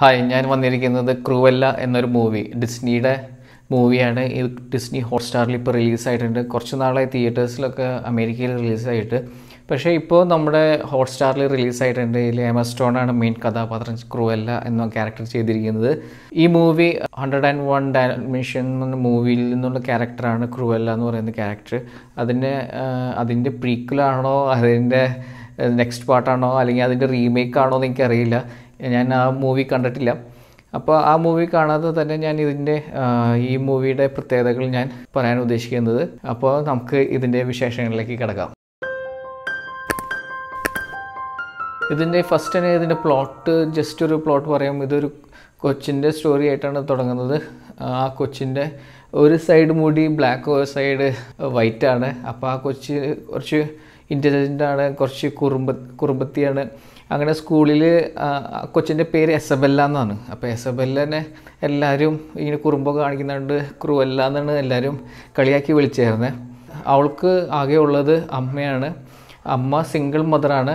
Hi ഞാൻ വന്നിരിക്കുന്നത് ക്രൂവല്ല എന്നൊരു മൂവി ഡിസ്നിയുടെ മൂവിയാണ്. ഇത് ഡിസ്നി ഹോട്ട്സ്റ്റാറിൽ ഇപ്പോൾ റിലീസായിട്ടുണ്ട്. കുറച്ച് നാളായി തിയേറ്റേഴ്സിലൊക്കെ അമേരിക്കയിൽ റിലീസായിട്ട്. പക്ഷേ ഇപ്പോൾ നമ്മുടെ ഹോട്ട്സ്റ്റാറിൽ റിലീസായിട്ടുണ്ട്. ഇതിൽ എമ സ്റ്റോണാണ് മെയിൻ കഥാപാത്രം ക്രൂവല്ല എന്ന ക്യാരക്ടർ ചെയ്തിരിക്കുന്നത്. ഈ movie hundred and one dimension എന്ന മൂവിയിൽ നിന്നുള്ള ക്യാരക്ടറാണ് ക്രൂവല്ല എന്ന് പറയുന്ന ക്യാരക്ടർ അതിന്റെ അതിന്റെ പ്രീക്വലാണോ അതിന്റെ നെക്സ്റ്റ് പാർട്ടാണോ അല്ലെങ്കിൽ അതിന്റെ റീമേക്ക് ആണോ എന്ന് എനിക്കറിയില്ല. ഞാൻ ആ മൂവി കണ്ടിട്ടില്ല. അപ്പോൾ ആ മൂവി കാണാതെ തന്നെ ഞാൻ ഇതിന്റെ ഈ മൂവിയുടെ പ്രത്യേകതകൾ ഞാൻ പറയാൻ ഉദ്ദേശിക്കുന്നത്. അപ്പോൾ നമുക്ക് ഇതിന്റെ വിശേഷങ്ങളിലേക്ക് കിടക്കാം. ഇതിന്റെ ഫസ്റ്റ് തന്നെ ഇതിന്റെ പ്ലോട്ട് ജസ്റ്റ് ഒരു പ്ലോട്ട് പറയാം. ഇതൊരു കൊച്ചിന്റെ സ്റ്റോറി ആയിട്ടാണ് തുടങ്ങുന്നത്. ആ കൊച്ചിന്റെ ഒരു സൈഡ് മൂടി ബ്ലാക്ക് ഒരു സൈഡ് വൈറ്റ് ആണ്. അപ്പോൾ ആ കൊച്ച് കുറച്ച് ഇന്റലിജന്റ് ആണ് കുറച്ച് കുറുമ്പ കുറുമ്പത്തിയാണ്. അങ്ങനെ സ്കൂളിൽ കൊച്ചിന്റെ പേര് എസബെല്ല എന്നാണ്. അപ്പോൾ എസബെല്ലനെ എല്ലാവരും ഇങ്ങനെ കുറുമ്പൊക്കെ കാണിക്കുന്നുണ്ട്. ക്രൂവല്ല എന്നാണ് എല്ലാവരും കളിയാക്കി വിളിച്ചായിരുന്നത് അവൾക്ക് ആകെ ഉള്ളത് അമ്മയാണ്. അമ്മ സിംഗിൾ മദറാണ്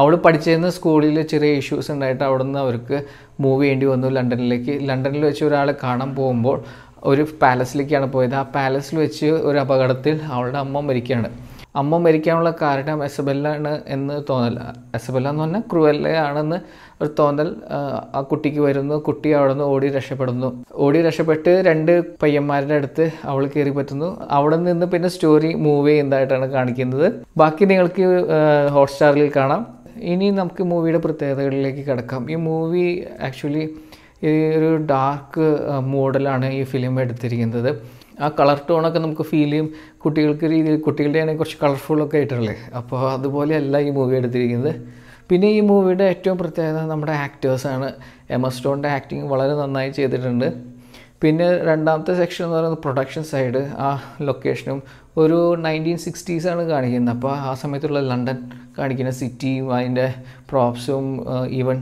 അവൾ പഠിച്ചിരുന്ന സ്കൂളിൽ ചെറിയ ഇഷ്യൂസ് ഉണ്ടായിട്ട് അവിടെ നിന്ന് അവർക്ക് മൂവ് ചെയ്യേണ്ടി വന്നു ലണ്ടനിലേക്ക്. ലണ്ടനിൽ വെച്ച് ഒരാളെ കാണാൻ പോകുമ്പോൾ ഒരു പാലസിലേക്കാണ് പോയത്. ആ പാലസിൽ വെച്ച് ഒരു അപകടത്തിൽ അവളുടെ അമ്മ മരിക്കുകയാണ്. അമ്മ മരിക്കാനുള്ള കാരണം എസബെല്ലാണ് എന്ന് തോന്നൽ എസബെല്ല എന്ന് പറഞ്ഞാൽ ക്രൂവല്ലയാണെന്ന് ഒരു തോന്നൽ ആ കുട്ടിക്ക് വരുന്നു. കുട്ടി അവിടെ നിന്ന് ഓടി രക്ഷപ്പെടുന്നു. ഓടി രക്ഷപ്പെട്ട് രണ്ട് പയ്യന്മാരുടെ അടുത്ത് അവൾ കയറി പറ്റുന്നു. അവിടെ നിന്ന് പിന്നെ സ്റ്റോറി മൂവ് ചെയ്യുന്നതായിട്ടാണ് കാണിക്കുന്നത്. ബാക്കി നിങ്ങൾക്ക് ഹോട്ട്സ്റ്റാറിൽ കാണാം. ഇനി നമുക്ക് മൂവിയുടെ പ്രത്യേകതകളിലേക്ക് കിടക്കാം. ഈ മൂവി ആക്ച്വലി ഒരു ഡാർക്ക് മോഡലാണ് ഈ ഫിലിം എടുത്തിരിക്കുന്നത്. ആ കളർ ടോണൊക്കെ നമുക്ക് ഫീൽ ചെയ്യും. കുട്ടികൾക്ക് രീതിയിൽ കുട്ടികളുടെ ആണെങ്കിൽ കുറച്ച് കളർഫുള്ളൊക്കെ ആയിട്ടുള്ളേ അപ്പോൾ അതുപോലെയല്ല ഈ മൂവി എടുത്തിരിക്കുന്നത്. പിന്നെ ഈ മൂവിയുടെ ഏറ്റവും പ്രത്യേകത നമ്മുടെ ആക്ടേഴ്സാണ് എസ് സ്റ്റോണിന്റെ ആക്ടിങ് വളരെ നന്നായി ചെയ്തിട്ടുണ്ട്. പിന്നെ രണ്ടാമത്തെ സെക്ഷൻ എന്ന് പറയുന്നത് പ്രൊഡക്ഷൻ സൈഡ് ആ ലൊക്കേഷനും ഒരു നയന്റീൻ സിക്സ്റ്റീസാണ് കാണിക്കുന്നത്. അപ്പോൾ ആ സമയത്തുള്ള ലണ്ടൻ കാണിക്കുന്ന സിറ്റിയും അതിന്റെ പ്രോപ്സും ഈവൻ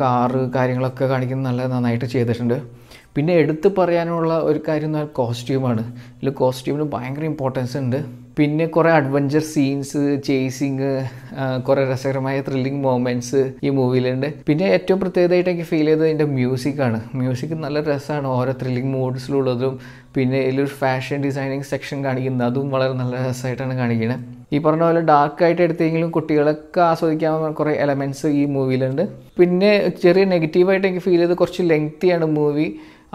കാറ് കാര്യങ്ങളൊക്കെ കാണിക്കുന്നത് നല്ല നന്നായിട്ട് ചെയ്തിട്ടുണ്ട്. പിന്നെ എടുത്തു പറയാനുള്ള ഒരു കാര്യം എന്ന് പറഞ്ഞാൽ കോസ്റ്റ്യൂമാണ് ഇതിൽ കോസ്റ്റ്യൂമിന് ഭയങ്കര ഇമ്പോർട്ടൻസ് ഉണ്ട്. പിന്നെ കുറേ അഡ്വഞ്ചർ സീൻസ് ചേസിങ് കുറേ രസകരമായ ത്രില്ലിങ് മൊമെന്റ്സ് ഈ മൂവിയിലുണ്ട് പിന്നെ ഏറ്റവും പ്രത്യേകതയായിട്ട് എനിക്ക് ഫീൽ ചെയ്തത് അതിന്റെ മ്യൂസിക്കാണ് മ്യൂസിക് നല്ല രസമാണ്. ഓരോ ത്രില്ലിങ് മൂഡ്സിലുള്ളതും പിന്നെ ഇതിലൊരു ഫാഷൻ ഡിസൈനിങ് സെക്ഷൻ കാണിക്കുന്നത് അതും വളരെ നല്ല രസമായിട്ടാണ് കാണിക്കുന്നത് ഈ പറഞ്ഞ പോലെ ഡാർക്ക് ആയിട്ട് എടുത്തെങ്കിലും കുട്ടികളൊക്കെ ആസ്വദിക്കാൻ കുറേ എലമെന്റ്സ് ഈ മൂവിയിലുണ്ട് പിന്നെ ചെറിയ നെഗറ്റീവായിട്ട് എനിക്ക് ഫീൽ ചെയ്ത് കുറച്ച് ലെങ്തിയാണ് മൂവി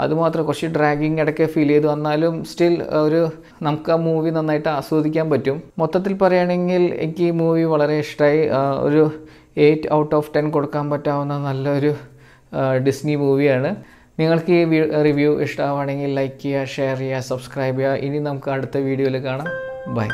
അതുമാത്രം കുറച്ച് ഡ്രാഗിങ് ഇടയ്ക്ക് ഫീൽ ചെയ്തു വന്നാലും സ്റ്റിൽ ഒരു നമുക്ക് ആ മൂവി നന്നായിട്ട് ആസ്വദിക്കാൻ പറ്റും. മൊത്തത്തിൽ പറയുകയാണെങ്കിൽ എനിക്ക് ഈ മൂവി വളരെ ഇഷ്ടമായി ഒരു എയ്റ്റ് ഔട്ട് ഓഫ് ടെൻ കൊടുക്കാൻ പറ്റാവുന്ന നല്ലൊരു ഡിസ്നി മൂവിയാണ് നിങ്ങൾക്ക് ഈ റിവ്യൂ ഇഷ്ടമാവുകയാണെങ്കിൽ ലൈക്ക് ചെയ്യുക ഷെയർ ചെയ്യുക സബ്സ്ക്രൈബ് ചെയ്യുക. ഇനി നമുക്ക് അടുത്ത വീഡിയോയിൽ കാണാം. ബൈ